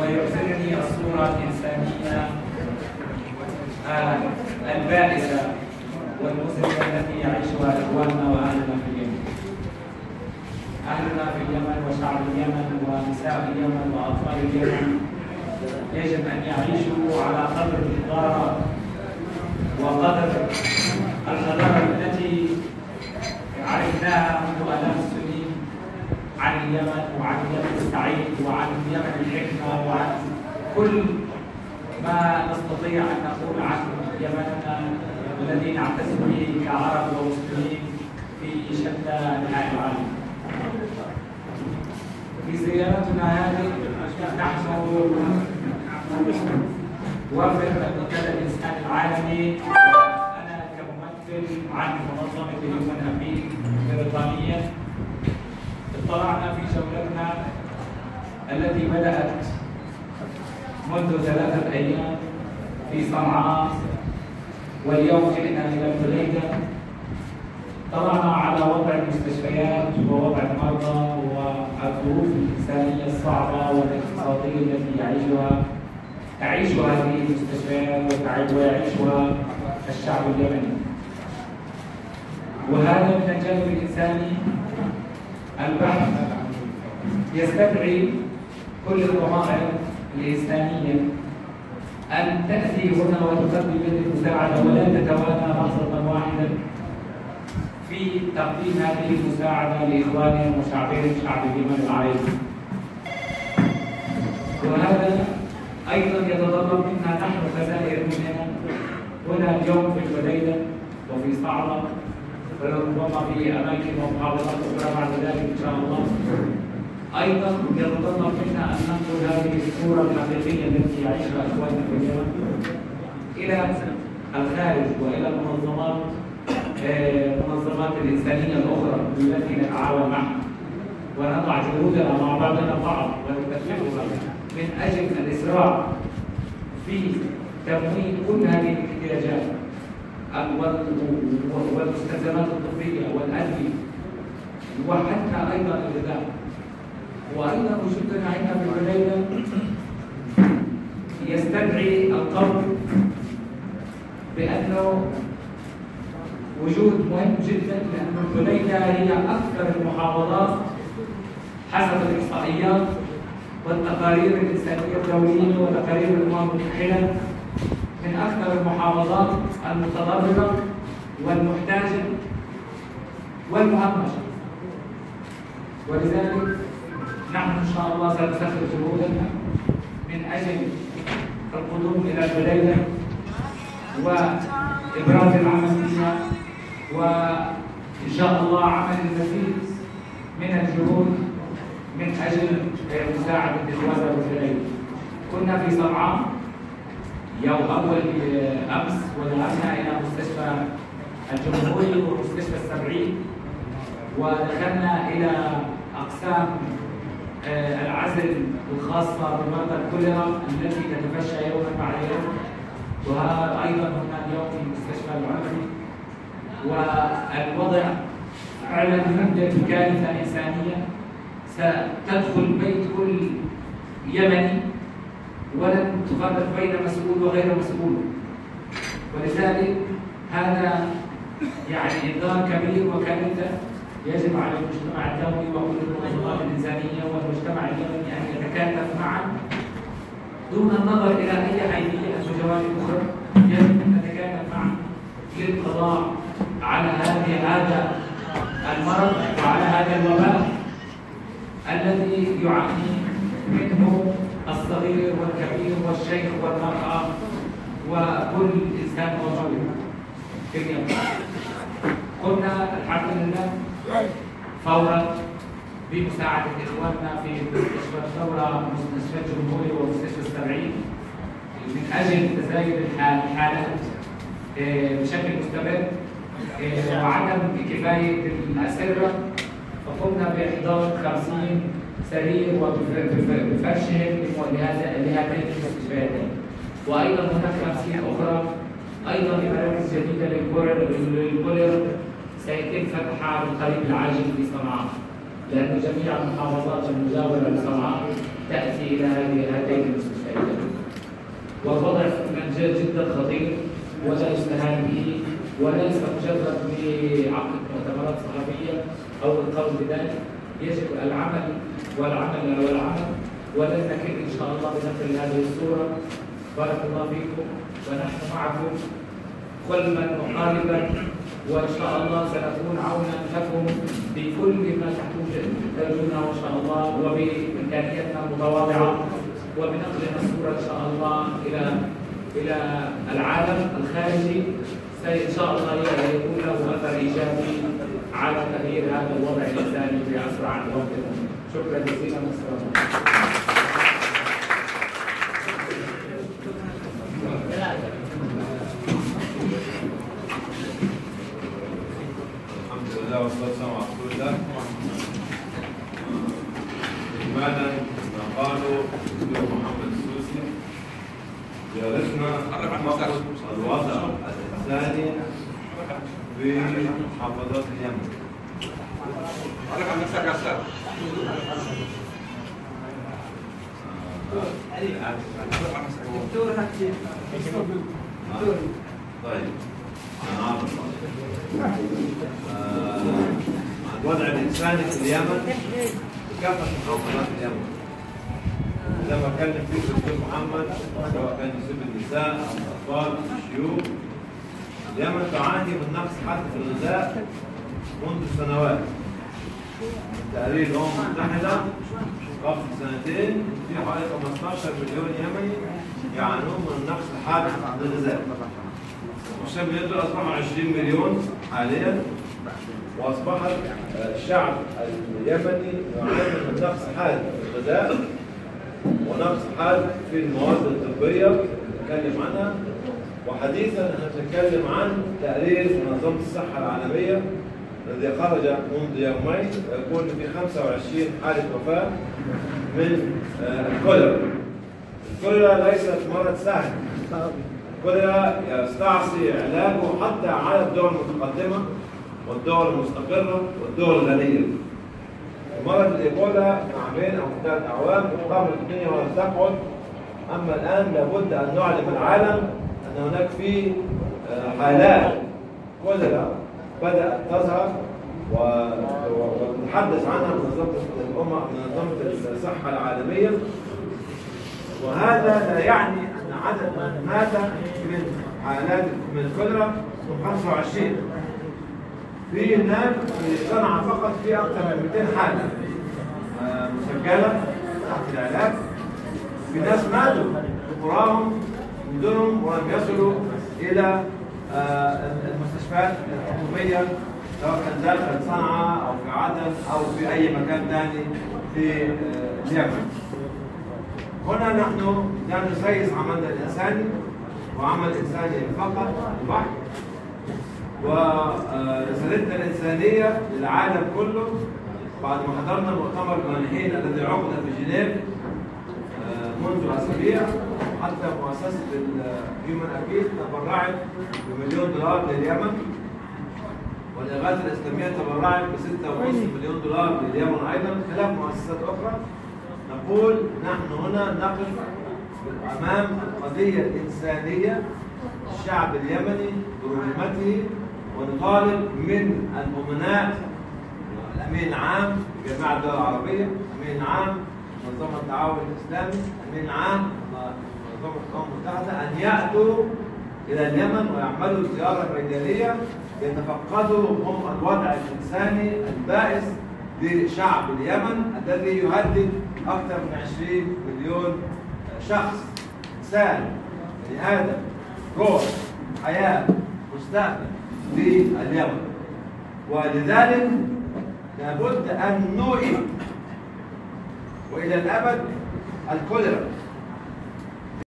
ويرسلني الصورة الإنسانية البائسة والمسلمة التي يعيشها إخواننا وأهلنا في اليمن. أهلنا في اليمن وشعب اليمن ونساء اليمن وأطفال اليمن يجب أن يعيشوا على قدر الحضارة وقدر الحضارة التي عرفناها منذ آلاف السنين عن اليمن وعن اليمن السعيد وعن اليمن الحكمة وعن كل ما نستطيع أن نقول عن يمننا الذي نعتز به كعرب ومسلمين في شتى أنحاء العالم. في زيارتنا هذه نحن وفد المنتدى الإنساني العالمي وأنا كممثل عن منظمة اليومن أبيك بريطانية اطلعنا في جولتنا التي بدأت منذ ثلاثة أيام في صنعاء واليوم جئنا إلى الحديدة. طلعنا على وضع المستشفيات ووضع المرضى والظروف الإنسانية الصعبة والاقتصادية التي يعيشها تعيشها هذه المستشفيات ويعيشها الشعب اليمني. وهذا من الجانب الإنساني. البحث يستدعي كل الضمائر الإنسانية أن تأتي هنا وتقدم يد المساعدة ولا تتوانى لحظة واحدة في تقديم هذه المساعدة لإخوانهم وشعبهم شعب اليمن العربي. وهذا أيضا يتطلب منا نحن كسائر اليمن هنا اليوم في الحديدة وفي صعبة وربما في أماكن ومحافظات أخرى بعد ذلك إن شاء الله. أيضا يتطلب منا أن ننقل هذه الصورة الحقيقية التي يعيشها إخواننا في اليمن إلى الخارج وإلى المنظمات المنظمات الإنسانية الأخرى التي نتعاون معها. ونضع جهودنا مع بعضنا البعض ونكثفها من أجل الإسراع في تمويل كل هذه الاحتياجات والمستلزمات الطبية والأدوية وحتى أيضا الغذاء. وأيضا وجودنا هنا في الحديدة يستدعي القول بأنه وجود مهم جدا لأن الحديدة هي أكثر المحافظات حسب الإحصائيات والتقارير الإنسانية الدولية وتقارير الأمم المتحدة. من أكثر المحافظات المتضررة والمحتاجة والمهمشة. ولذلك نحن إن شاء الله سنسخر جهودنا من أجل القدوم إلى الحديدة وإبراز العمل فيها وإن شاء الله عمل المزيد من الجهود من أجل مساعدة إخواننا المسلمين. كنا في صنعاء يوم أول أمس وذهبنا إلى مستشفى الجمهوري ومستشفى السبعين ودخلنا إلى أقسام العزل الخاصة بمرضى الكوليرا التي تتفشى يوما بعد يوم وأيضا هنا اليوم في مستشفى العمري. والوضع فعلا يهدد كارثة إنسانية ستدخل بيت كل يمني ولن تفرق بين مسؤول وغير مسؤول. ولذلك هذا يعني إنذار كبير وكارثة. يجب على المجتمع الدولي وكل المنظمات الإنسانية والمجتمع اليمني أن يتكاتف معا دون النظر إلى أي حيثيه أو جوانب أخرى يجب أن نتكاتف معا للقضاء على هذه هذا المرض وعلى هذا الوباء الذي يعاني منه الصغير والكبير والشيخ والمرأة وكل إنسان موجود في اليمن. قلنا الحمد لله فورا بمساعدة إخواننا في مستشفى الثورة ومستشفى الجمهوري ومستشفى السبعين من أجل تزايد الحالات بشكل مستمر آه، وعدم كفايه الأسرة. فقمنا بإحضار 50 سرير وبفرشهم لهذا لهاتين المستشفياتين وأيضا هناك 50 أخرى أيضا مراكز جديدة للكوليرا سيتم فتحها بالقريب العاجل في صنعاء. لأن جميع المحافظات المجاورة لصنعاء تأتي إلى هذه هاتين المستشفيات. والوضع جدا خطير ولا يستهان به وليس مجرد بعقد مؤتمرات صحفية أو القول بذلك. يجب العمل والعمل والعمل ولن نكل إن شاء الله بنقل هذه الصورة. بارك الله فيكم ونحن معكم. قلبا وقالبا وإن شاء الله سنكون عونا لكم بكل ما تحتاجونه إن شاء الله وبامكانياتنا المتواضعه وبنقلنا الصورة إن شاء الله إلى إلى العالم الخارجي. إن شاء الله يكون له اثر ايجابي على تغيير هذا الوضع الإنساني في اسرع وقت شكرا جزيلا. والسلام الله والسلام على رسول الله إجمالا ما قاله الدكتور محمد السوسي جالسنا الوضع الإنساني في محافظات اليمن طيب الوضع الإنساني في اليمن كافة محافظات اليمن. زي ما اتكلم فيه الدكتور محمد سواء كان يصيب النساء أو الأطفال الشيوخ اليمن تعاني من نقص حاد في الغذاء منذ سنوات. تقرير الأمم المتحدة قبل سنتين في حوالي 15 مليون يمني يعانون من نقص حاد في الغذاء. والشعب دول اصبحوا 20 مليون حاليا واصبحت الشعب اليمني يعاني من نقص حاد في الغذاء ونقص حاد في المواد الطبية نتكلم عنها وحديثا إحنا بنتكلم عن تقرير منظمة الصحة العالمية الذي خرج منذ يومين يقول في 25 حالة وفاة من آه، الكوليرا. الكوليرا ليست مرض سهل. الكوليرا يستعصي علاجه حتى على الدول المتقدمة والدول المستقرة والدول الغنيه. مرض الايبولا عامين أو ثلاث اعوام قامت الدنيا ولا تقعد أما الآن لابد أن نعلم العالم أن هناك في آه، حالات كوليرا بدأت تظهر و- وتتحدث عنها منظمه الامم منظمه الصحة العالمية وهذا لا يعني أن عدد مات من حالات من الكوليرا 25 في هناك في صنعاء فقط في أكثر من 200 حالة. آه، مسجلة تحت العلاج في ناس ماتوا. قراهم من دونهم ولم يصلوا إلى آه، المستشفيات الحكومية سواء كان داخل صنعاء أو في عدن أو في أي مكان ثاني في آه، اليمن. هنا نحن لا نسيس عملنا الانساني وعمل انساني فقط بحت ورسالتنا الإنسانية للعالم كله بعد ما حضرنا مؤتمر المانحين الذي عقد في جنيف آه، منذ أسابيع حتى مؤسسة الهيومن أكيد تبرعت بمليون دولار لليمن. والإغاثة الإسلامية تبرعت ب 6.5 مليون دولار لليمن أيضا خلاف مؤسسات أخرى. نقول نحن هنا نقف أمام القضية الإنسانية الشعب اليمني برمته ونطالب من الأمناء الأمين العام لجميع الدول العربية الأمين العام منظمة التعاون الإسلامي الأمين العام منظمة الأمم المتحدة أن يأتوا إلى اليمن ويعملوا زيارة ميدانية يتفقدوا هم الوضع الإنساني البائس لشعب اليمن الذي يهدد أكثر من 20 مليون شخص بني آدم روح حياة مستقبل في اليمن. ولذلك لابد أن نوئي وإلى الأبد الكوليرا